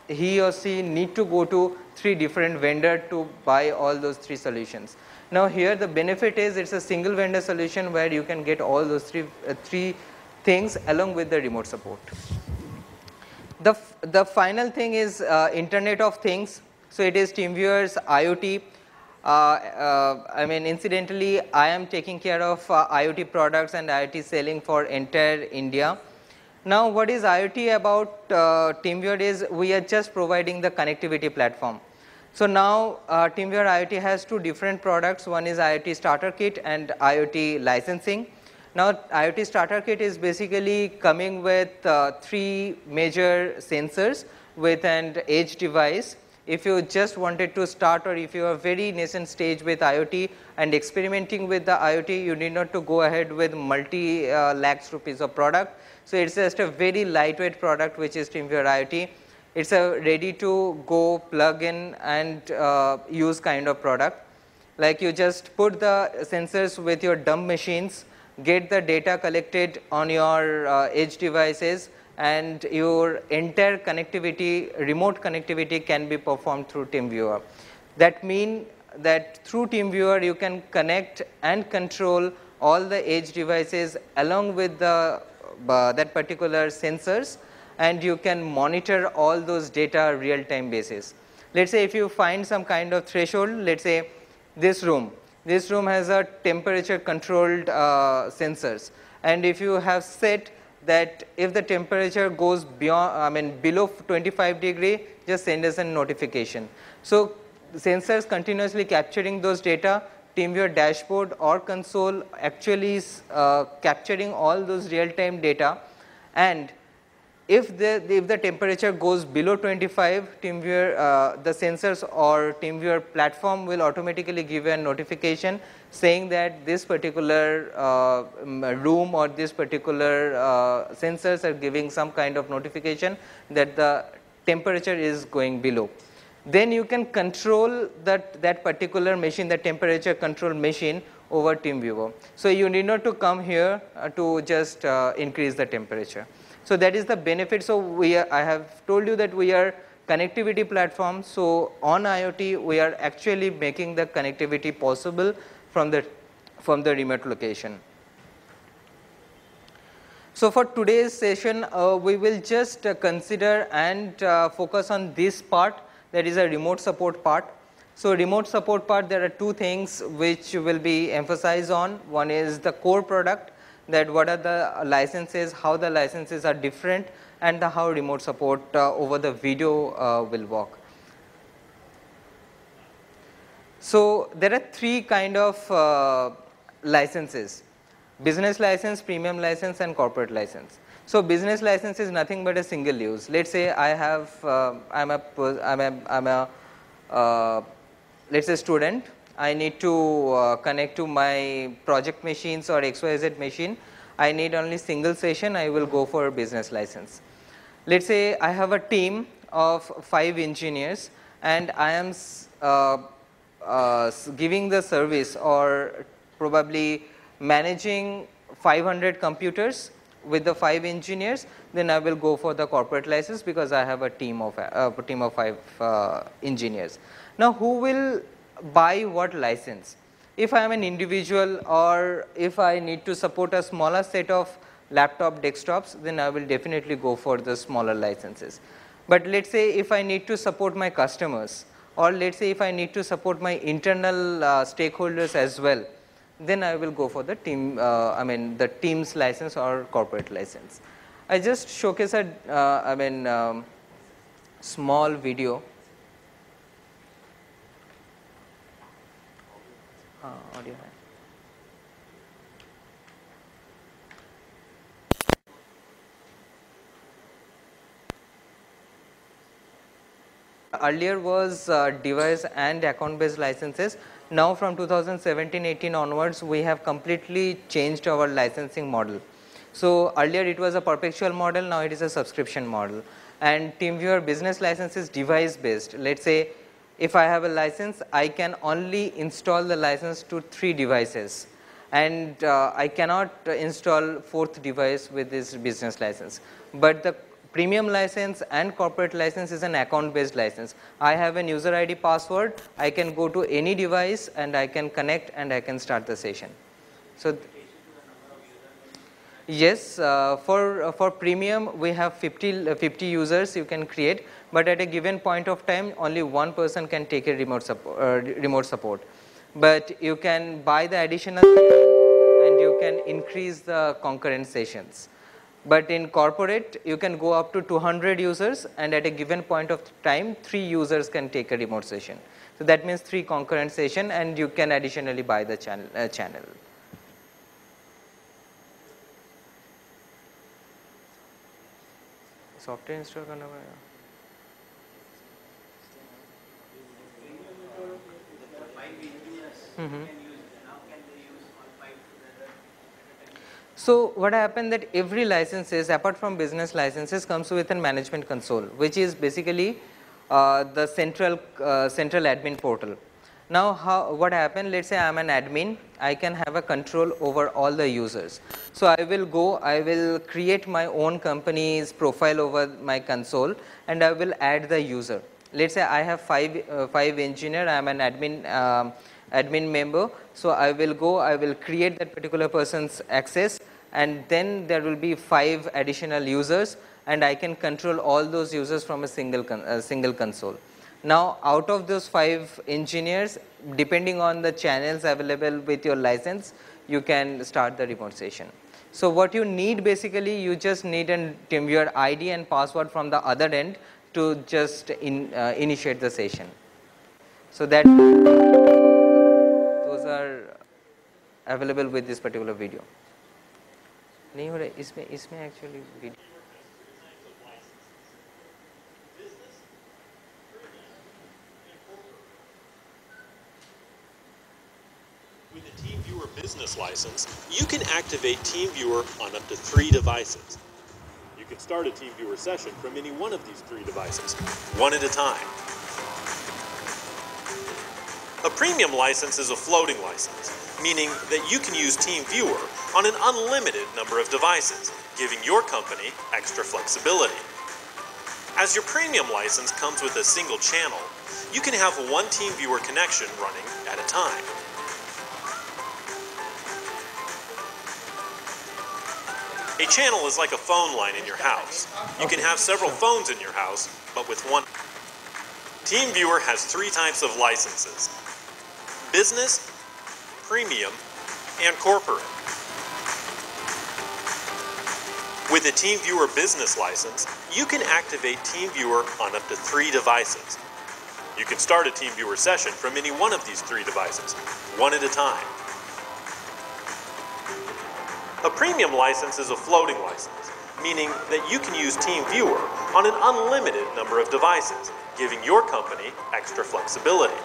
Speaker 13: he or she need to go to three different vendor to buy all those three solutions. Now here the benefit is it's a single vendor solution where you can get all those three, uh, three things along with the remote support. The, the final thing is uh, Internet of Things. So it is TeamViewer's IoT. Uh, uh, I mean, incidentally, I am taking care of uh, IoT products and IoT selling for entire India. Now, what is IoT about uh, TeamViewer is we are just providing the connectivity platform. So now uh, TeamViewer IoT has two different products. One is IoT Starter Kit and IoT licensing. Now IoT Starter Kit is basically coming with uh, three major sensors with an edge device. If you just wanted to start or if you are very nascent stage with IoT and experimenting with the IoT, you need not to go ahead with multi uh, lakhs rupees of product. So it's just a very lightweight product which is TeamViewer IoT. It's a ready to go plug in and uh, use kind of product. Like you just put the sensors with your dumb machines, get the data collected on your uh, edge devices and your entire connectivity, remote connectivity can be performed through TeamViewer. That means that through TeamViewer you can connect and control all the edge devices along with the, uh, that particular sensors and you can monitor all those data real time basis. Let's say if you find some kind of threshold, let's say this room, this room has a temperature controlled uh, sensors and if you have set that if the temperature goes beyond, I mean below 25 degree, just send us a notification. So sensors continuously capturing those data, TeamViewer dashboard or console actually is uh, capturing all those real time data and if the, if the temperature goes below 25, TeamViewer, uh, the sensors or TeamViewer platform will automatically give a notification saying that this particular uh, room or this particular uh, sensors are giving some kind of notification that the temperature is going below. Then you can control that, that particular machine, the temperature control machine over TeamViewer. So you need not to come here uh, to just uh, increase the temperature. So that is the benefit. So we are, I have told you that we are connectivity platform. So on IoT, we are actually making the connectivity possible from the, from the remote location. So for today's session, uh, we will just uh, consider and uh, focus on this part that is a remote support part. So remote support part, there are two things which will be emphasized on. One is the core product that what are the licenses, how the licenses are different and how remote support uh, over the video uh, will work. So there are three kind of uh, licenses, business license, premium license and corporate license. So business license is nothing but a single use. Let's say I have, uh, I'm a, I'm a, I'm a uh, let's say student I need to uh, connect to my project machines or XYZ machine, I need only single session, I will go for a business license. Let's say I have a team of five engineers and I am uh, uh, giving the service or probably managing 500 computers with the five engineers, then I will go for the corporate license because I have a team of uh, a team of five uh, engineers. Now, who will buy what license. If I am an individual or if I need to support a smaller set of laptop desktops, then I will definitely go for the smaller licenses. But let's say if I need to support my customers or let's say if I need to support my internal uh, stakeholders as well, then I will go for the team, uh, I mean the team's license or corporate license. I just showcase a, uh, I mean um, small video uh, audio Earlier was uh, device and account based licenses. Now from 2017-18 onwards, we have completely changed our licensing model. So earlier it was a perpetual model, now it is a subscription model. And TeamViewer business license is device based. Let's say if I have a license, I can only install the license to three devices and uh, I cannot install fourth device with this business license. But the premium license and corporate license is an account based license. I have an user ID password, I can go to any device and I can connect and I can start the session. So Yes, uh, for, uh, for premium, we have 50, uh, 50 users you can create, but at a given point of time, only one person can take a remote, support, uh, remote support. But you can buy the additional and you can increase the concurrent sessions. But in corporate, you can go up to 200 users and at a given point of time, three users can take a remote session. So that means three concurrent session and you can additionally buy the channel. Uh, channel. Software install करना पड़ेगा Mm-hmm. So what happened that every licenses apart from business licenses comes with a management console which is basically uh, the central uh, central admin portal. Now how, what happened let us say I am an admin I can have a control over all the users. So I will go I will create my own company's profile over my console and I will add the user. Let us say I have 5, uh, five engineer I am an admin um, admin member. So I will go I will create that particular person's access and then there will be 5 additional users and I can control all those users from a single, con single console. Now out of those 5 engineers depending on the channels available with your license you can start the remote session. So what you need basically you just need an TeamViewer ID and password from the other end to just in, uh, initiate the session. So that those are available with this particular video. नहीं हो रहा इसमें इसमें actually
Speaker 14: business license, you can activate TeamViewer on up to three devices. You can start a TeamViewer session from any one of these three devices, one at a time. A premium license is a floating license, meaning that you can use TeamViewer on an unlimited number of devices, giving your company extra flexibility. As your premium license comes with a single channel, you can have one TeamViewer connection running at a time. A channel is like a phone line in your house. You can have several phones in your house, but with one. TeamViewer has three types of licenses business, premium, and corporate. With a TeamViewer business license, you can activate TeamViewer on up to three devices. You can start a TeamViewer session from any one of these three devices, one at a time. A premium license is a floating license, meaning that you can use TeamViewer on an unlimited number of devices, giving your company extra flexibility.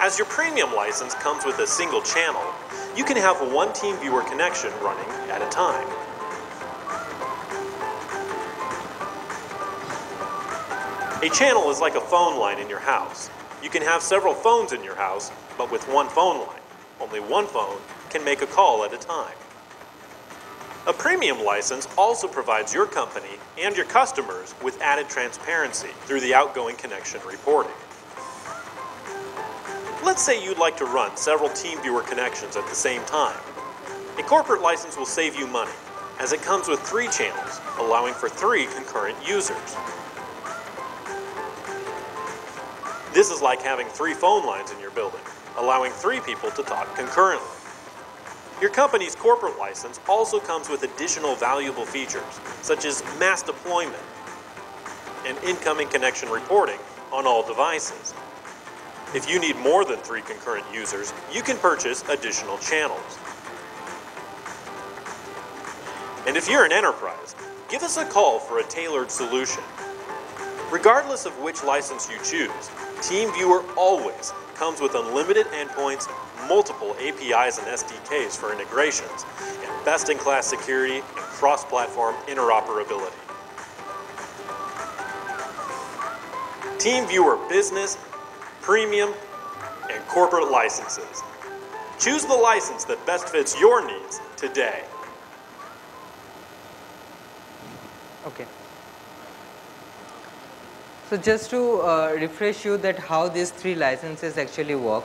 Speaker 14: As your premium license comes with a single channel, you can have one TeamViewer connection running at a time. A channel is like a phone line in your house. You can have several phones in your house, but with one phone line. Only one phone can make a call at a time. A premium license also provides your company and your customers with added transparency through the outgoing connection reporting. Let's say you'd like to run several TeamViewer connections at the same time. A corporate license will save you money, as it comes with three channels, allowing for three concurrent users. This is like having three phone lines in your building, allowing three people to talk concurrently. Your company's corporate license also comes with additional valuable features, such as mass deployment and incoming connection reporting on all devices. If you need more than three concurrent users, you can purchase additional channels. And if you're an enterprise, give us a call for a tailored solution. Regardless of which license you choose, TeamViewer always comes with unlimited endpoints, multiple APIs and SDKs for integrations, and best-in-class security and cross-platform interoperability. TeamViewer Business, Premium, and Corporate licenses. Choose the license that best fits your needs today.
Speaker 13: Okay. So just to uh, refresh you that how these three licenses actually work.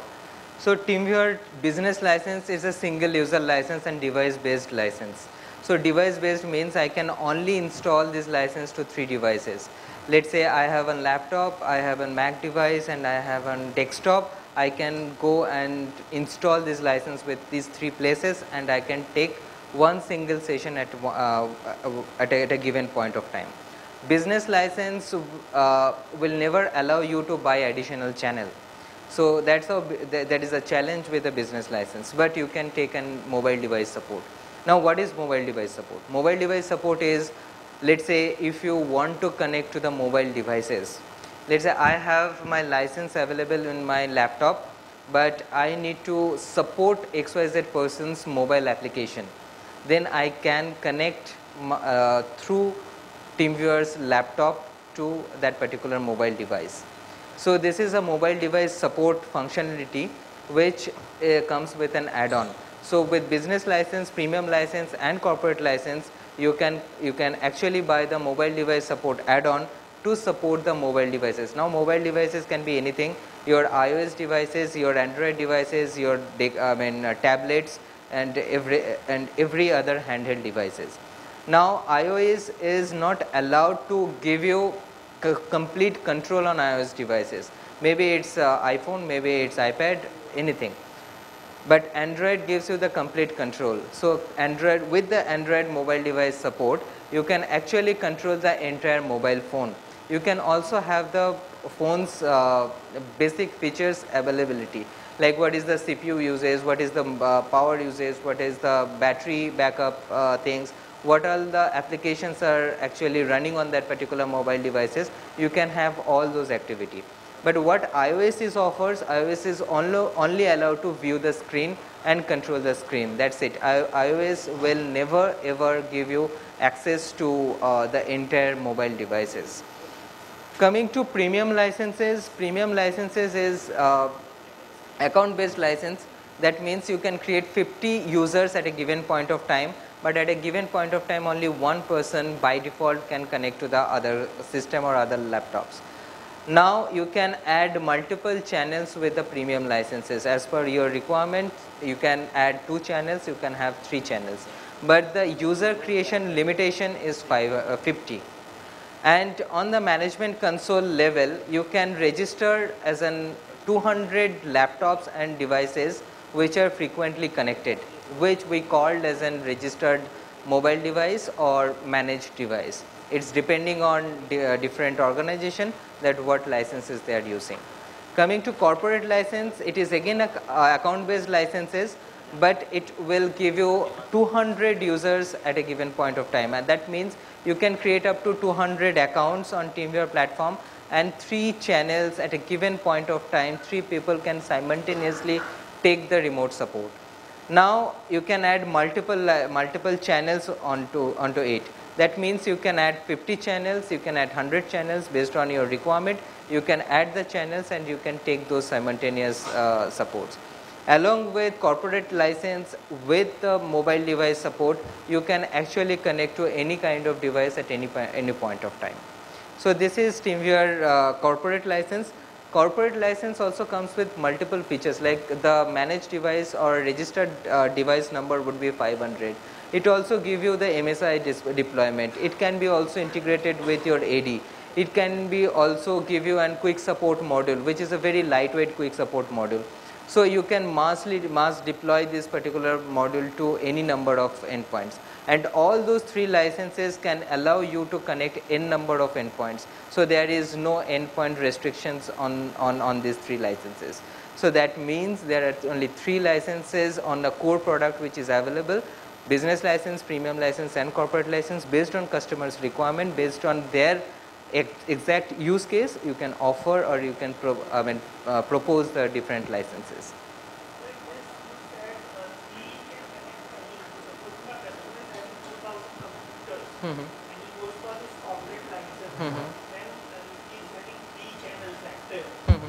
Speaker 13: So TeamViewer business license is a single user license and device based license. So device based means I can only install this license to three devices. Let's say I have a laptop, I have a Mac device and I have a desktop. I can go and install this license with these three places and I can take one single session at, uh, at, a, at a given point of time. Business license uh, will never allow you to buy additional channel. So that's how that is a challenge with a business license, but you can take a mobile device support. Now what is mobile device support? Mobile device support is, let's say if you want to connect to the mobile devices, let's say I have my license available in my laptop, but I need to support XYZ person's mobile application. Then I can connect uh, through TeamViewer's laptop to that particular mobile device. So this is a mobile device support functionality which uh, comes with an add-on. So with business license, premium license and corporate license, you can, you can actually buy the mobile device support add-on to support the mobile devices. Now mobile devices can be anything, your iOS devices, your Android devices, your I mean, uh, tablets and every, and every other handheld devices. Now iOS is not allowed to give you complete control on iOS devices. Maybe it's uh, iPhone, maybe it's iPad, anything. But Android gives you the complete control. So Android with the Android mobile device support, you can actually control the entire mobile phone. You can also have the phone's uh, basic features availability like what is the CPU usage, what is the uh, power usage, what is the battery backup uh, things, what all the applications are actually running on that particular mobile devices, you can have all those activity. But what iOS is offers, iOS is only, only allowed to view the screen and control the screen. That's it. I, iOS will never ever give you access to uh, the entire mobile devices. Coming to premium licenses, premium licenses is uh, account based license. That means you can create 50 users at a given point of time but at a given point of time only one person by default can connect to the other system or other laptops. Now you can add multiple channels with the premium licenses. As per your requirement you can add two channels you can have three channels. But the user creation limitation is five, uh, 50 and on the management console level you can register as an 200 laptops and devices which are frequently connected which we called as an registered mobile device or managed device. It's depending on uh, different organization that what licenses they are using. Coming to corporate license, it is again uh, account based licenses but it will give you 200 users at a given point of time and that means you can create up to 200 accounts on TeamViewer platform and three channels at a given point of time, three people can simultaneously take the remote support. Now you can add multiple uh, multiple channels onto onto it. That means you can add 50 channels, you can add 100 channels based on your requirement. You can add the channels and you can take those simultaneous uh, supports. Along with corporate license with the mobile device support, you can actually connect to any kind of device at any, any point of time. So this is TeamViewer uh, corporate license. Corporate license also comes with multiple features like the managed device or registered uh, device number would be 500. It also give you the MSI deployment. It can be also integrated with your AD. It can be also give you an quick support module which is a very lightweight quick support module. So you can massly, mass deploy this particular module to any number of endpoints and all those three licenses can allow you to connect n number of endpoints. So there is no endpoint restrictions on, on, on these three licenses. So that means there are only three licenses on the core product which is available business license, premium license and corporate license based on customers requirement based on their exact use case you can offer or you can I mean, uh, propose the different licenses.
Speaker 11: Mm -hmm. Mm -hmm.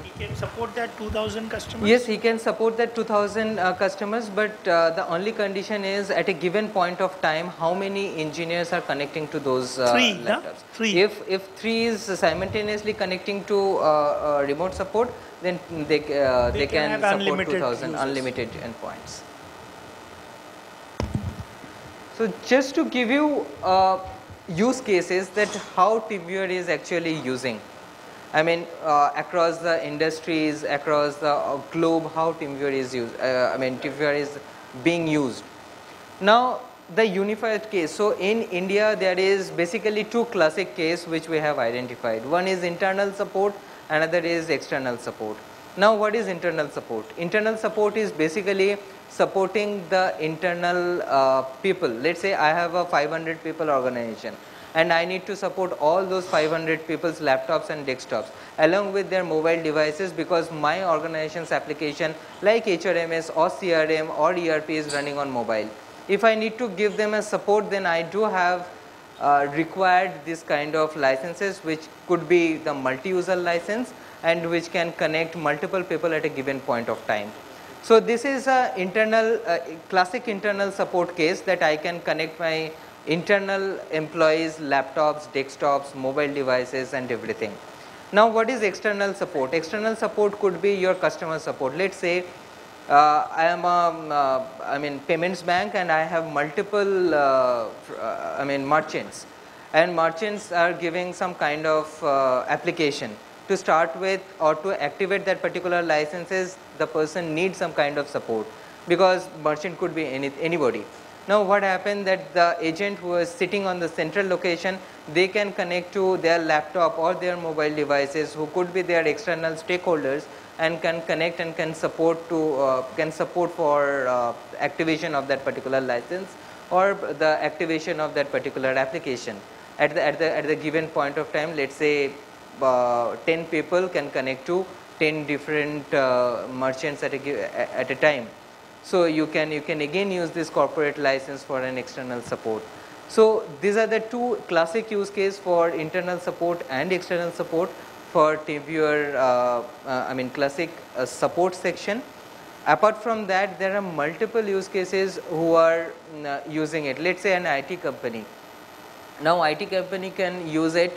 Speaker 11: He can support that 2000 customers?
Speaker 13: Yes, he can support that 2000 uh, customers, but uh, the only condition is at a given point of time, how many engineers are connecting to those uh,
Speaker 11: three,
Speaker 13: laptops.
Speaker 11: Three.
Speaker 13: If, if three is simultaneously connecting to uh, uh, remote support, then they, uh, they, they, can, can support 2000 unlimited endpoints. So just to give you uh, use cases that how TeamViewer is actually using. I mean, uh, across the industries, across the uh, globe, how TeamViewer is used. Uh, I mean, TeamViewer is being used. Now, the unified case. So, in India, there is basically two classic case which we have identified. One is internal support, another is external support. Now, what is internal support? Internal support is basically supporting the internal uh, people. Let's say I have a 500 people organization and I need to support all those 500 people's laptops and desktops along with their mobile devices because my organization's application like HRMS or CRM or ERP is running on mobile. If I need to give them a support then I do have uh, required this kind of licenses which could be the multi-user license and which can connect multiple people at a given point of time. So this is a internal uh, classic internal support case that I can connect my internal employees laptops desktops mobile devices and everything. Now what is external support? External support could be your customer support. Let's say uh, i am a uh, i mean payments bank and i have multiple uh, uh i mean merchants. And merchants are giving some kind of uh, application. To start with or to activate that particular licenses the person needs some kind of support. Because merchant could be any, anybody now what happened that the agent who is sitting on the central location, they can connect to their laptop or their mobile devices who could be their external stakeholders and can connect and can support to uh, can support for uh, activation of that particular license or the activation of that particular application. At the at the at the given point of time let's say uh, 10 people can connect to 10 different uh, merchants at a at a time so you can, you can again use this corporate license for an external support. So these are the two classic use case for internal support and external support for TeamViewer, uh, uh, I mean classic uh, support section. Apart from that, there are multiple use cases who are mm, uh, using it. Let's say an IT company. Now IT company can use it.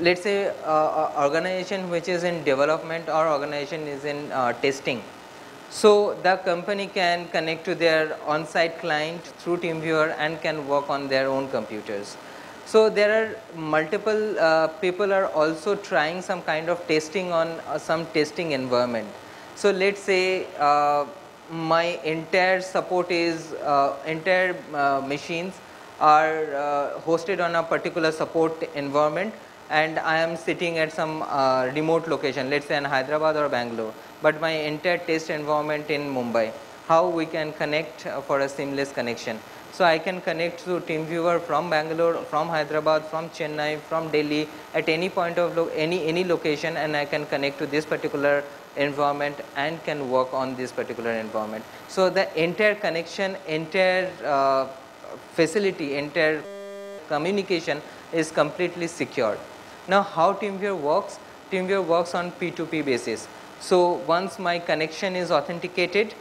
Speaker 13: Let's say uh, organization which is in development or organization is in uh, testing so the company can connect to their on-site client through TeamViewer and can work on their own computers. So there are multiple uh, people are also trying some kind of testing on uh, some testing environment. So let's say uh, my entire support is uh, entire uh, machines are uh, hosted on a particular support environment and I am sitting at some remote location, let's say in Hyderabad or Bangalore but my entire test environment in Mumbai. How we can connect uh, for a seamless connection. So I can connect to TeamViewer from Bangalore, from Hyderabad, from Chennai, from Delhi at any point of any any location, and I can connect to this particular environment and can work on this particular environment. So the entire connection, entire uh, facility, entire communication is completely secured. Now how TeamViewer works? TeamViewer works on P2P basis. So once my connection is authenticated,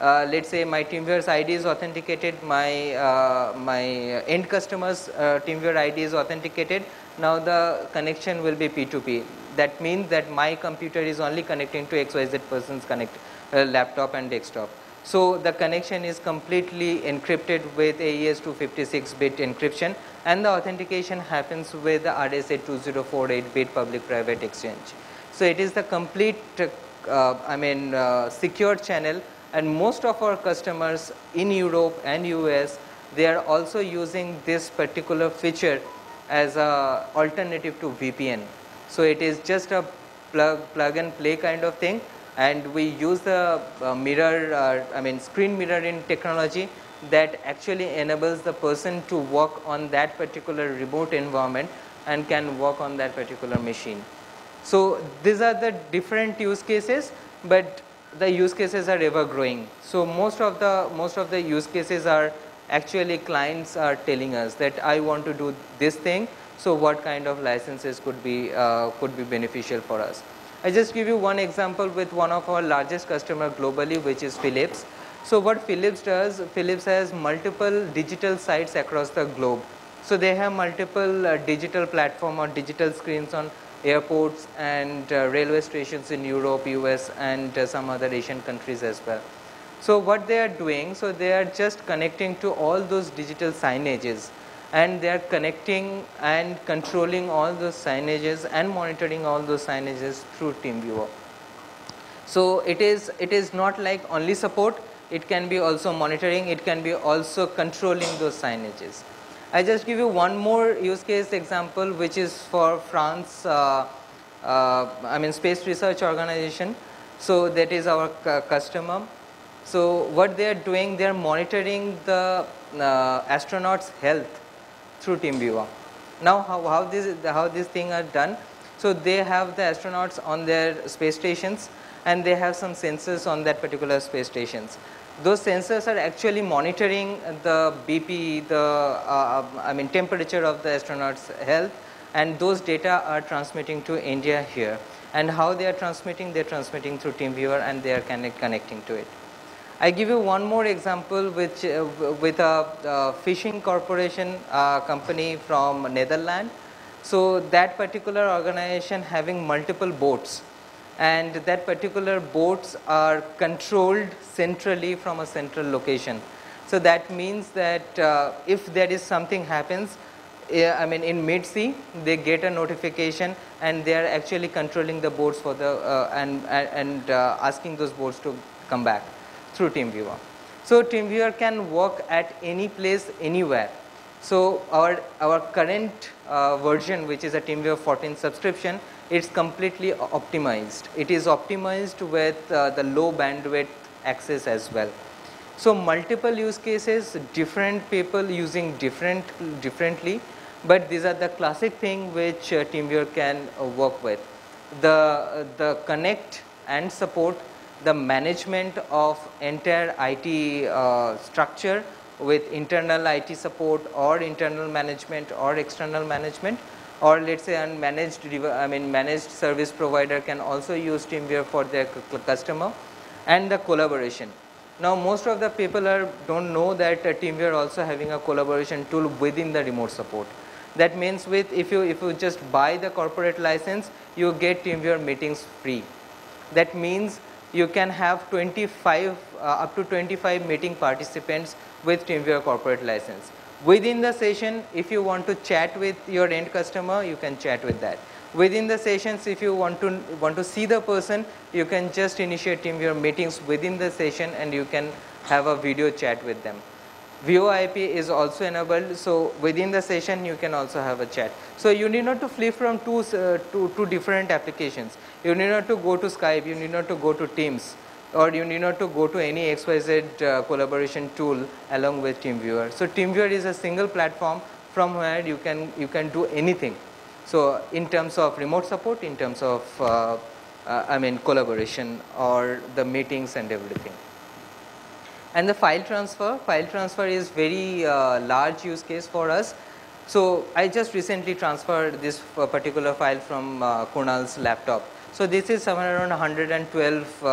Speaker 13: uh, let's say my TeamViewer's ID is authenticated, my, uh, my end customer's uh, TeamViewer ID is authenticated, now the connection will be P2P. That means that my computer is only connecting to XYZ person's connect, uh, laptop and desktop. So the connection is completely encrypted with AES 256-bit encryption and the authentication happens with the RSA 2048-bit public-private exchange. So it is the complete, uh, I mean, uh, secure channel and most of our customers in Europe and US, they are also using this particular feature as a alternative to VPN. So it is just a plug, plug and play kind of thing and we use the uh, mirror, uh, I mean screen mirroring technology that actually enables the person to work on that particular remote environment and can work on that particular machine. So these are the different use cases, but the use cases are ever growing. So most of the most of the use cases are actually clients are telling us that I want to do this thing. So what kind of licenses could be uh, could be beneficial for us? I just give you one example with one of our largest customer globally, which is Philips. So what Philips does, Philips has multiple digital sites across the globe. So they have multiple uh, digital platform or digital screens on airports and uh, railway stations in Europe, US and uh, some other Asian countries as well. So what they are doing, so they are just connecting to all those digital signages and they are connecting and controlling all those signages and monitoring all those signages through TeamViewer. So it is, it is not like only support, it can be also monitoring, it can be also controlling those signages. I just give you one more use case example which is for France, uh, uh, I mean Space Research Organization. So that is our customer. So what they are doing, they are monitoring the uh, astronauts' health through TeamViewer. Now how, how, this, how these things are done, so they have the astronauts on their space stations and they have some sensors on that particular space stations. Those sensors are actually monitoring the BP, the uh, I mean temperature of the astronauts' health and those data are transmitting to India here. And how they are transmitting? They are transmitting through TeamViewer and they are connect, connecting to it. I give you one more example which, uh, with a uh, fishing corporation uh, company from Netherlands. So that particular organization having multiple boats and that particular boats are controlled centrally from a central location. So that means that uh, if there is something happens, I mean in mid-sea, they get a notification and they are actually controlling the boats for the uh, and and uh, asking those boats to come back through TeamViewer. So TeamViewer can work at any place, anywhere. So our our current uh, version, which is a TeamViewer 14 subscription, it's completely optimized. It is optimized with uh, the low bandwidth access as well. So multiple use cases, different people using different differently, but these are the classic thing which uh, TeamViewer can uh, work with. The, the connect and support the management of entire IT uh, structure with internal IT support or internal management or external management or let's say unmanaged I mean managed service provider can also use TeamViewer for their customer and the collaboration. Now most of the people are don't know that uh, TeamViewer also having a collaboration tool within the remote support. That means with if you if you just buy the corporate license you get TeamViewer meetings free. That means you can have 25 uh, up to 25 meeting participants with TeamViewer corporate license. Within the session, if you want to chat with your end customer, you can chat with that. Within the sessions, if you want to want to see the person, you can just initiate TeamViewer meetings within the session and you can have a video chat with them. VoIP is also enabled, so within the session you can also have a chat. So you need not to flip from two, uh, two, two different applications. You need not to go to Skype, you need not to go to Teams or you need not to go to any XYZ uh, collaboration tool along with TeamViewer. So TeamViewer is a single platform from where you can, you can do anything. So in terms of remote support, in terms of, uh, uh, I mean, collaboration or the meetings and everything. And the file transfer, file transfer is very uh, large use case for us. So I just recently transferred this particular file from uh, Kunal's laptop. So this is somewhere around 112 uh,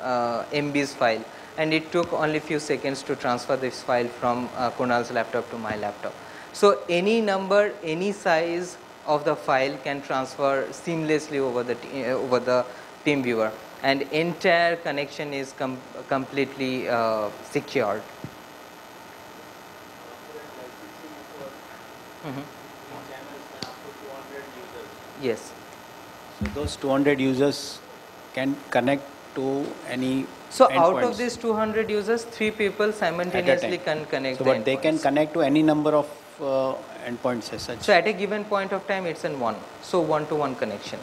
Speaker 13: uh, MBs file and it took only few seconds to transfer this file from uh, Kunal's laptop to my laptop. So any number, any size of the file can transfer seamlessly over the, uh, over the TeamViewer and entire connection is com completely uh, secured. Mm -hmm. Yes.
Speaker 15: So those 200 users can connect to any
Speaker 13: so out of these 200 users, three people simultaneously can connect.
Speaker 15: So, but
Speaker 13: the
Speaker 15: they can connect to any number of uh, endpoints as such.
Speaker 13: So at a given point of time, it's in one. So one-to-one -one connection.